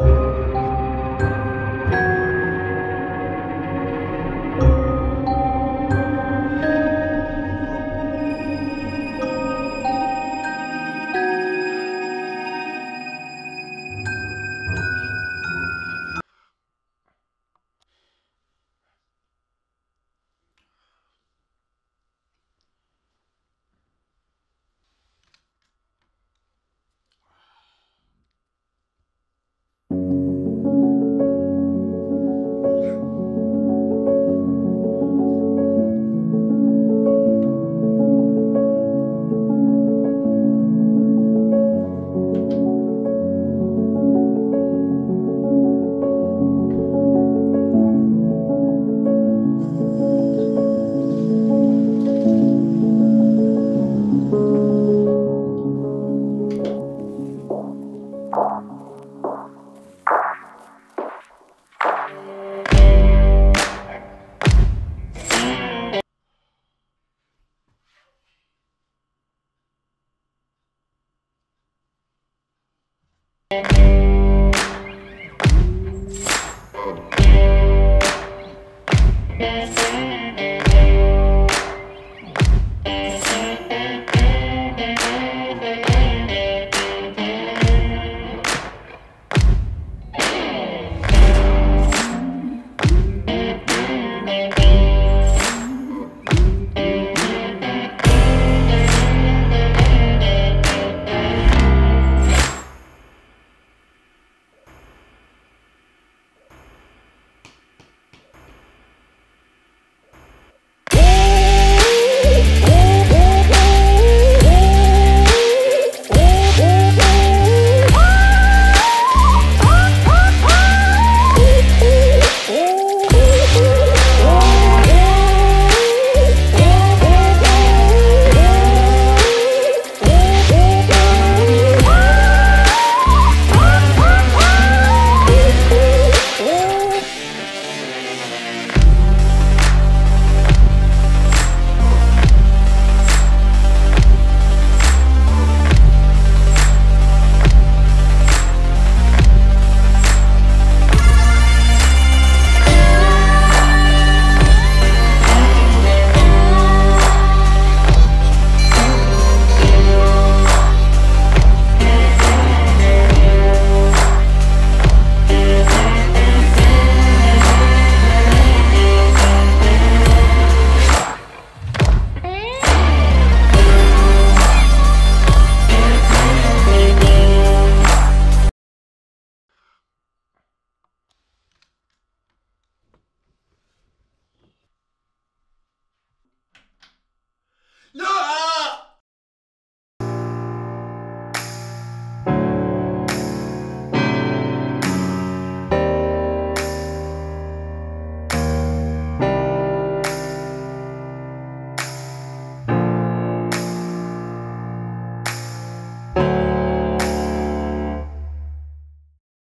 Bye. Yes, sir.